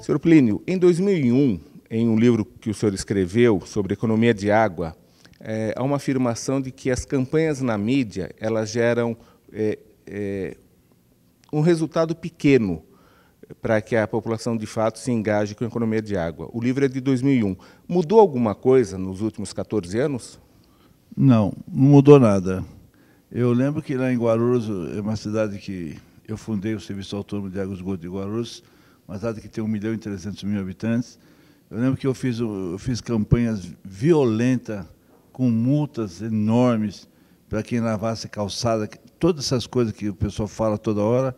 Senhor Plínio, em 2001, em um livro que o senhor escreveu sobre economia de água, é, há uma afirmação de que as campanhas na mídia elas geram é, é, um resultado pequeno para que a população de fato se engaje com a economia de água. O livro é de 2001. Mudou alguma coisa nos últimos 14 anos? Não, não mudou nada. Eu lembro que lá em Guarulhos, é uma cidade que eu fundei o Serviço Autônomo de Água e Esgoto de Guarulhos, uma cidade que tem 1 milhão e 300 mil habitantes. Eu lembro que eu fiz, eu fiz campanhas violentas, com multas enormes, para quem lavasse calçada, todas essas coisas que o pessoal fala toda hora,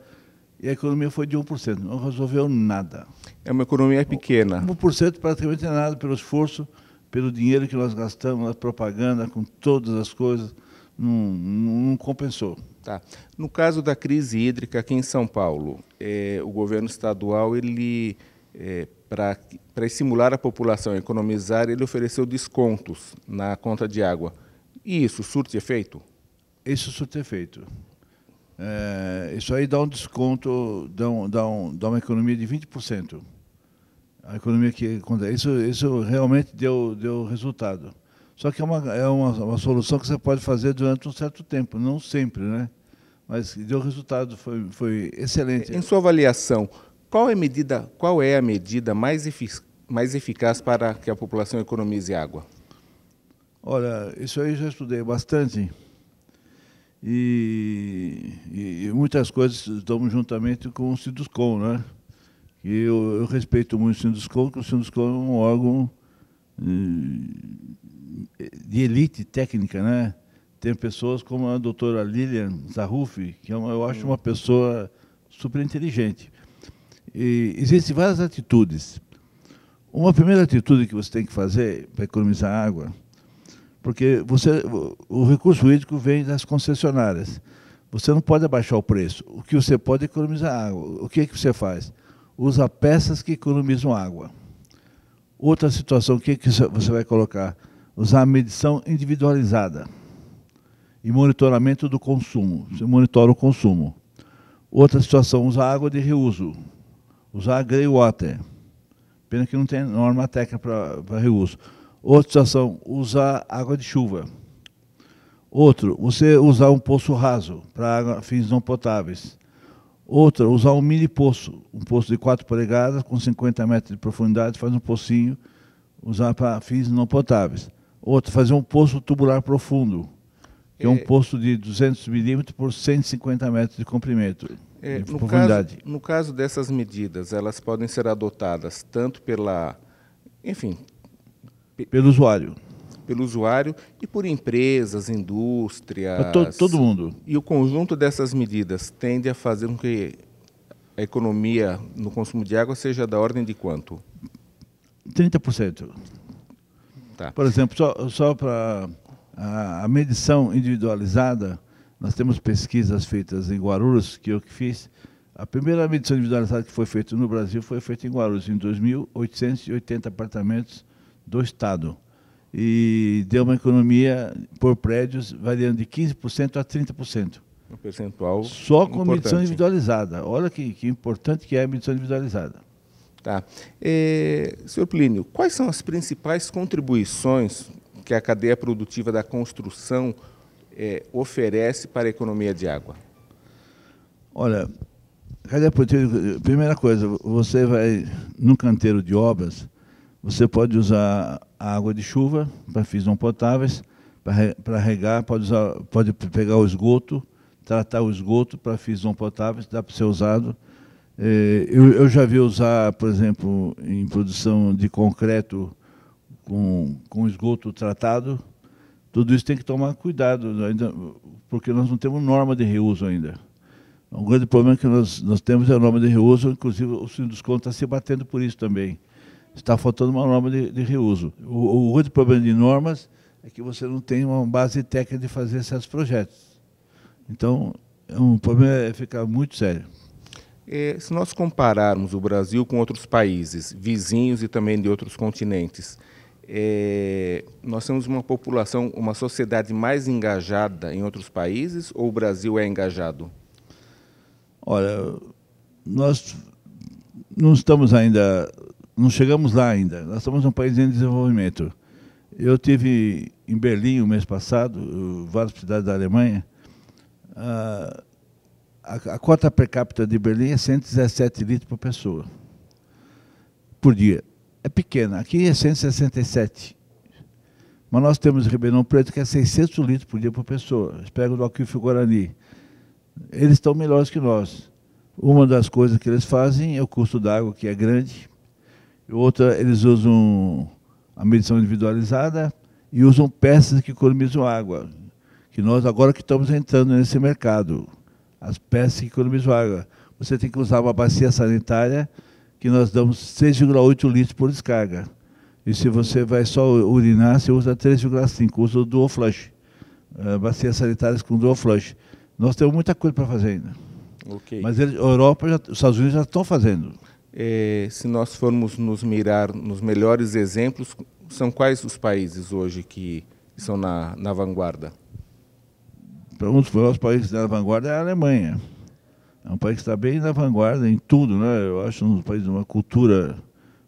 e a economia foi de 1%, não resolveu nada. É uma economia pequena. 1% praticamente é nada pelo esforço, pelo dinheiro que nós gastamos na propaganda, com todas as coisas, não, não, não compensou. Tá. No caso da crise hídrica aqui em São Paulo, é, o governo estadual, ele é, para estimular a população a economizar, ele ofereceu descontos na conta de água. E isso surte efeito? Isso surte efeito. É, isso aí dá um desconto, dá, um, dá, um, dá uma economia de 20%. A economia que isso, isso realmente deu, deu resultado. Só que é, uma, é uma, uma solução que você pode fazer durante um certo tempo, não sempre, né? Mas deu resultado, foi, foi excelente. Em sua avaliação, qual é a medida, qual é a medida mais, efic mais eficaz para que a população economize água? Olha, isso aí eu já estudei bastante. E, e, e muitas coisas estamos juntamente com o Sinduscom, né? E eu, eu respeito muito o Sinduscom, porque o Sinduscom é um órgão eh, de elite técnica, né? Tem pessoas como a doutora Lilian Zarrufi, que é eu acho uma pessoa super inteligente. E existem várias atitudes. Uma primeira atitude que você tem que fazer para economizar água, porque você, o recurso hídrico vem das concessionárias. Você não pode abaixar o preço. O que você pode é economizar água. O que, é que você faz? Usa peças que economizam água. Outra situação, o que, é que você vai colocar? Usar a medição individualizada e monitoramento do consumo. Você monitora o consumo. Outra situação, usar água de reuso. Usar grey water. Pena que não tem norma técnica para reuso. Outra situação, usar água de chuva. Outro, você usar um poço raso para fins não potáveis. Outra, usar um mini poço, um poço de 4 polegadas com 50 metros de profundidade, faz um pocinho, usar para fins não potáveis. Outra, fazer um poço tubular profundo, que é, é um poço de 200 milímetros por 150 metros de comprimento. É, de no, profundidade. Caso, no caso dessas medidas, elas podem ser adotadas tanto pela, enfim, pelo usuário pelo usuário e por empresas, indústrias. To, todo mundo. E o conjunto dessas medidas tende a fazer com que a economia no consumo de água seja da ordem de quanto? 30%. Tá. Por exemplo, só, só para a, a, medição individualizada, nós temos pesquisas feitas em Guarulhos, que eu que fiz. A primeira medição individualizada que foi feita no Brasil foi feita em Guarulhos, em 2.880 apartamentos do Estado e deu uma economia por prédios variando de 15% a 30%. Um percentual Só com importante. medição individualizada. Olha que, que importante que é a medição individualizada. Tá. É, senhor Plínio, quais são as principais contribuições que a cadeia produtiva da construção é, oferece para a economia de água? Olha, cadeia produtiva, primeira coisa, você vai num canteiro de obras, você pode usar água de chuva para fins não potáveis, para regar, pode, usar, pode pegar o esgoto, tratar o esgoto para fins não potáveis, dá para ser usado. É, eu, eu, já vi usar, por exemplo, em produção de concreto com, com esgoto tratado. Tudo isso tem que tomar cuidado, ainda, porque nós não temos norma de reuso ainda. O grande problema que nós, nós temos é a norma de reuso, inclusive o Sinduscon está se batendo por isso também está faltando uma norma de, de reuso. O, o outro problema de normas é que você não tem uma base técnica de fazer certos projetos. Então, é um problema é ficar muito sério. É, se nós compararmos o Brasil com outros países, vizinhos e também de outros continentes, é, nós temos uma população, uma sociedade mais engajada em outros países ou o Brasil é engajado? Olha, nós não estamos ainda, não chegamos lá ainda. Nós estamos um país em desenvolvimento. Eu tive em Berlim o mês passado, várias cidades da Alemanha. A, a, a cota per capita de Berlim é 117 litros por pessoa por dia. É pequena. Aqui é 167. Mas nós temos Ribeirão Preto que é 600 litros por dia por pessoa. Eles pegam do Aquífero Guarani. Eles estão melhores que nós. Uma das coisas que eles fazem é o custo da água, que é grande. Outra, eles usam a medição individualizada e usam peças que economizam água. Que nós agora que estamos entrando nesse mercado. As peças que economizam água. Você tem que usar uma bacia sanitária que nós damos 6,8 litros por descarga. E se você vai só urinar, você usa 3,5, usa o dual flush. Uh, bacias sanitárias com dual flush. Nós temos muita coisa para fazer ainda. Okay. Mas a Europa, já, os Estados Unidos já estão fazendo. É, se nós formos nos mirar nos melhores exemplos, são quais os países hoje que são na, na vanguarda? Um dos melhores países na vanguarda é a Alemanha. É um país que está bem na vanguarda em tudo, né? Eu acho um país de uma cultura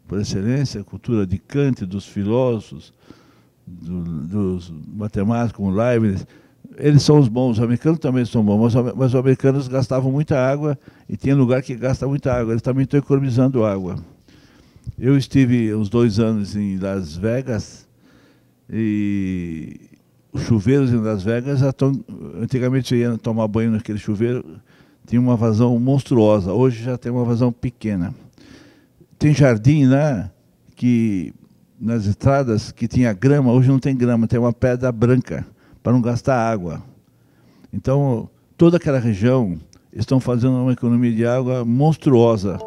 por excelência, cultura de Kant, dos filósofos, do, dos matemáticos como Leibniz eles são os bons, os americanos também são bons, mas, mas os americanos gastavam muita água e tem lugar que gasta muita água, eles também estão economizando água. Eu estive uns dois anos em Las Vegas e os chuveiros em Las Vegas. Antigamente você ia tomar banho naquele chuveiro, tinha uma vazão monstruosa, hoje já tem uma vazão pequena. Tem jardim, né? Que nas estradas que tinha grama, hoje não tem grama, tem uma pedra branca para não gastar água. Então, toda aquela região estão fazendo uma economia de água monstruosa.